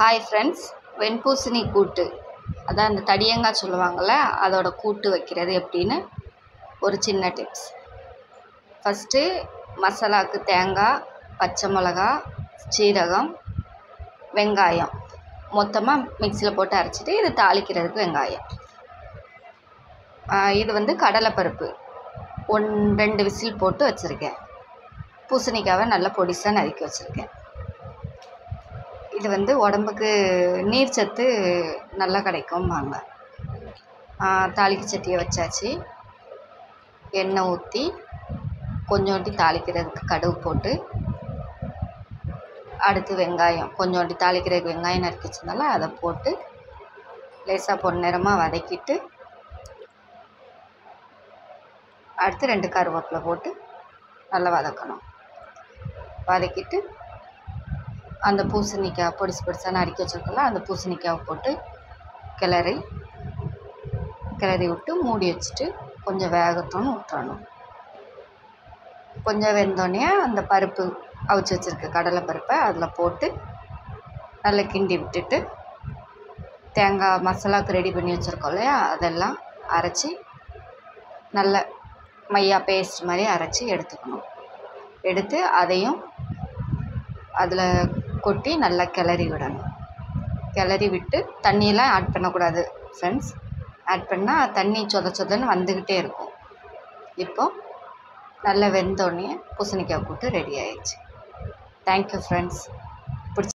Hi friends வெண்பூசணி கூட்டு. அதான் அந்த தடியங்காய் சொல்லுவாங்கள்ல அதோட கூட்டு வைக்கிறது எப்படின்னு ஒரு சின்ன டிப்ஸ் ஃபஸ்ட்டு மசாலாவுக்கு தேங்காய் பச்சை மிளகா சீரகம் வெங்காயம். மொத்தமாக மிக்சியில் போட்டு அரைச்சிட்டு இது தாளிக்கிறதுக்கு வெங்காயம். இது வந்து கடலைப்பருப்பு. ஒன் ரெண்டு விசில் போட்டு வச்சுருக்கேன். பூசணிக்காவை நல்லா பொடிசாக நறுக்கி வச்சுருக்கேன். இது வந்து உடம்புக்கு நீர் சத்து நல்லா கிடைக்கும்பாங்க. தாளிக்கு சட்டியை வச்சாச்சு. எண்ணெய் ஊற்றி கொஞ்சோண்டி தாளிக்கிறதுக்கு கடுகு போட்டு அடுத்து வெங்காயம் கொஞ்சோண்டி தாளிக்கிறதுக்கு வெங்காயம் நறுக்கி அதை போட்டு லேசாக பொன்னிறமாக வதக்கிட்டு அடுத்து ரெண்டு கருவேப்பிலை போட்டு நல்லா வதக்கணும். வதக்கிட்டு அந்த பூசணிக்காய் பொடிசு பொடிசாக நறுக்கி வச்சுருக்கோம்ல அந்த பூசணிக்காவை போட்டு கிளறி கிளறி விட்டு மூடி வச்சுட்டு கொஞ்சம் வேகத்தோன்னு விட்டுறணும் கொஞ்சம் வெந்தோடனே அந்த பருப்பு அவிச்சு வச்சுருக்க கடலை பருப்பை அதில் போட்டு நல்லா கிண்டி விட்டுட்டு தேங்காய் மசாலாவுக்கு ரெடி பண்ணி வச்சுருக்கோம் இல்லையா அதெல்லாம் அரைச்சி நல்ல மையா பேஸ்ட் மாதிரி அரைச்சி எடுத்துக்கணும். எடுத்து அதையும் அதில் கொட்டி நல்லா கிளறி விடணும். கிளறி விட்டு தண்ணியெல்லாம் ஆட் பண்ணக்கூடாது ஃப்ரெண்ட்ஸ் ஆட் பண்ணால் தண்ணி சொத சொதன்னு வந்துக்கிட்டே இருக்கும். இப்போது நல்லா வெந்தோடனே பூசணிக்காய் கூட்டு ரெடி ஆயிடுச்சு. Thank you friends